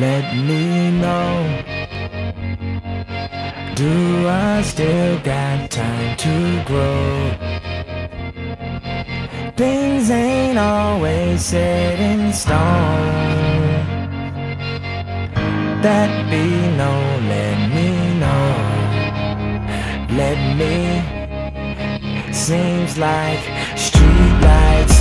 Let me know. Do I still got time to grow? Things ain't always set in stone. That be known. let me know. Let me. Seems like streetlights